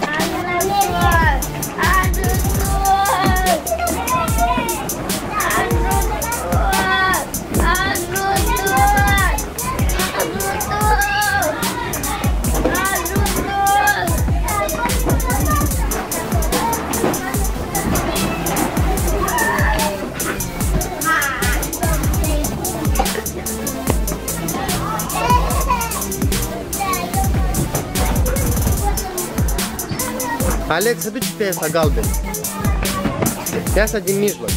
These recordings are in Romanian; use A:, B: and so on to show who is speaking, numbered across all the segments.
A: Bye. Alex, să duci pe asta galben. Pe asta din mijloc.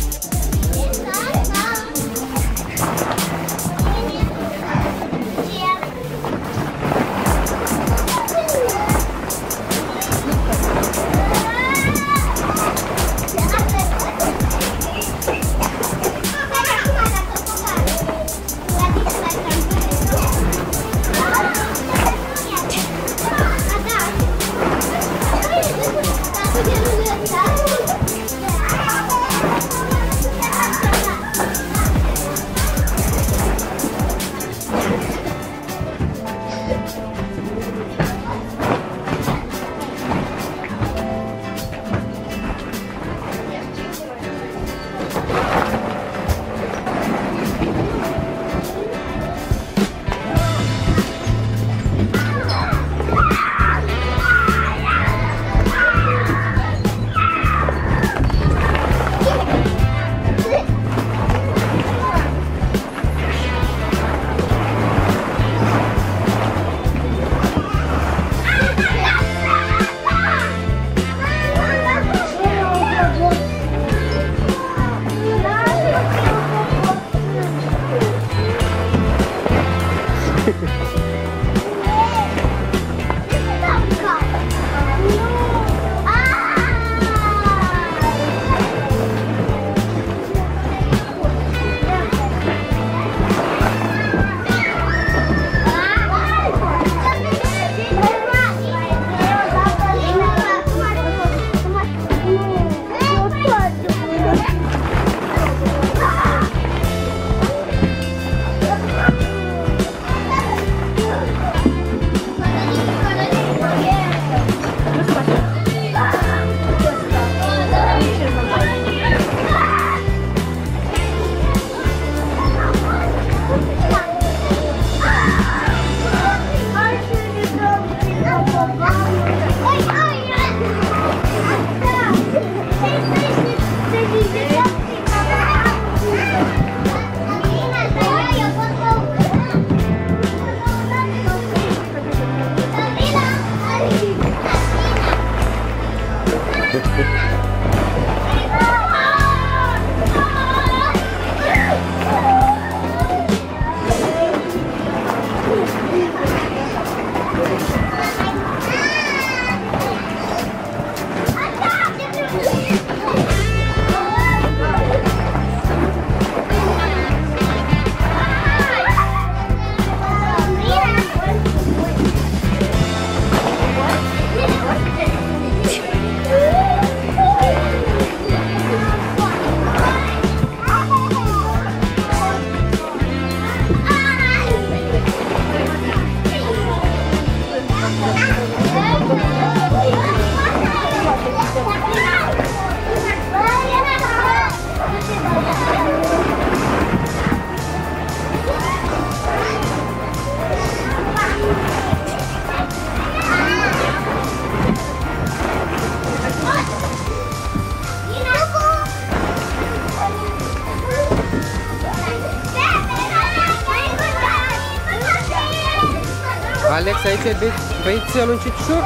A: Alex, aici e băieții al uncicior.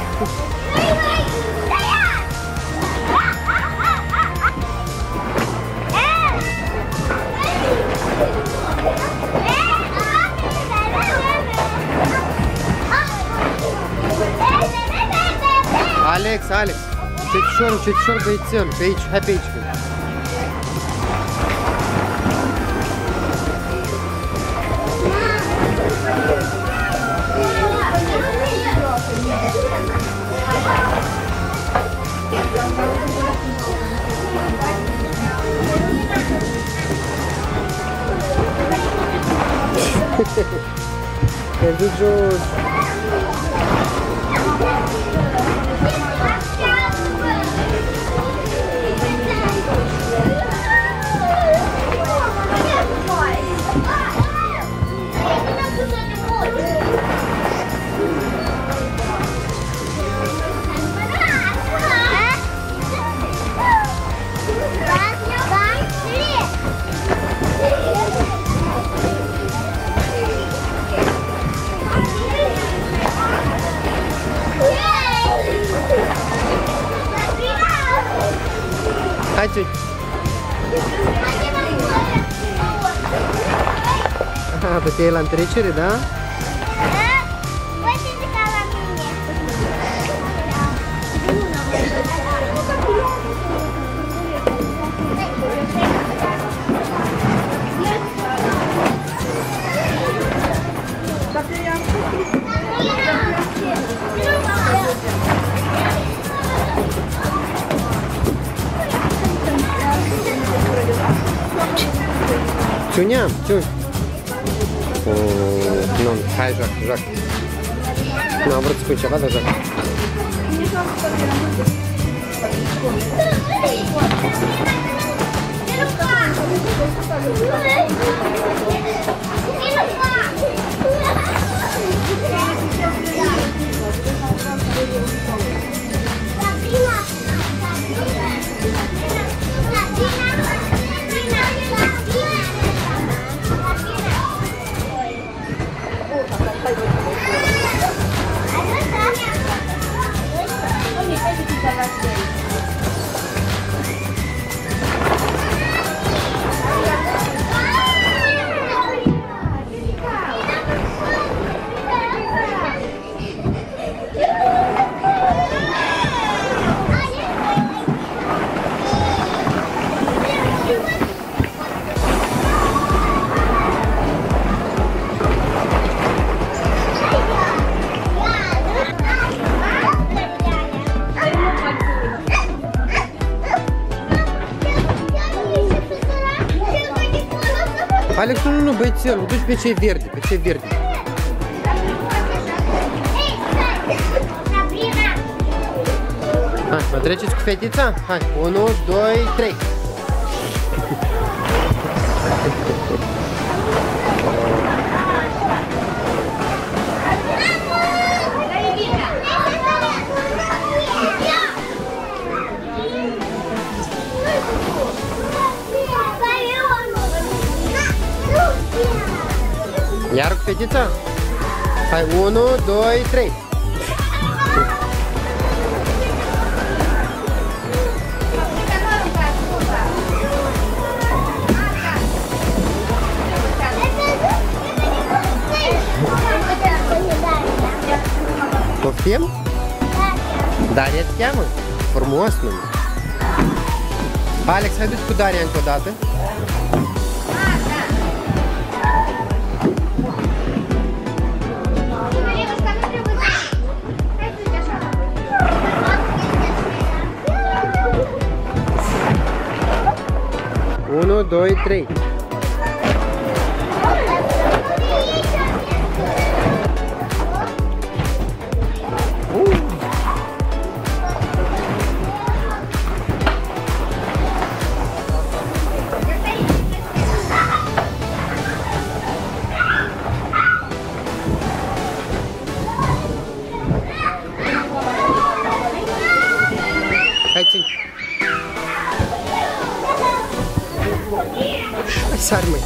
A: Alex, Alex, ce-ți șor, ce-ți șor băiețel, pe aici, hai pe aici. Thank you, road Hai, ți Aha, pe te e la întrecere, da? Mm, nu, hai, joacă, joacă. Nu, am vrut să spun ceva, dar joacă. Alex, nu, nu, nu, băiețelul, duci pe cei verdi, pe cei verdi. Hai, mă treceți cu fetița? Hai, 1, 2, 3. Iar cu fetița? Hai, 1, 2, 3. Poftim? Daria te cheamă? Frumos nume. Alex, hai du-te cu Daria încă o dată. Um, dois, três. Herzlichen țin. Hai, sari, măi.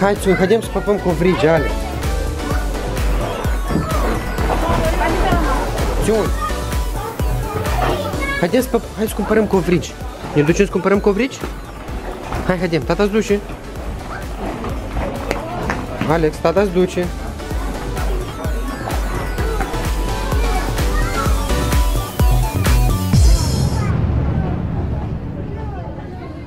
A: Hai, țin, haidem să păpăm covrigi, ale. Țiun. Haideți să, păp- hai să cumpărăm covrigi. Ne ducem să cumpărăm covrigi? Hai, haidem, tata-ți duce. Alex, tata-ți duce.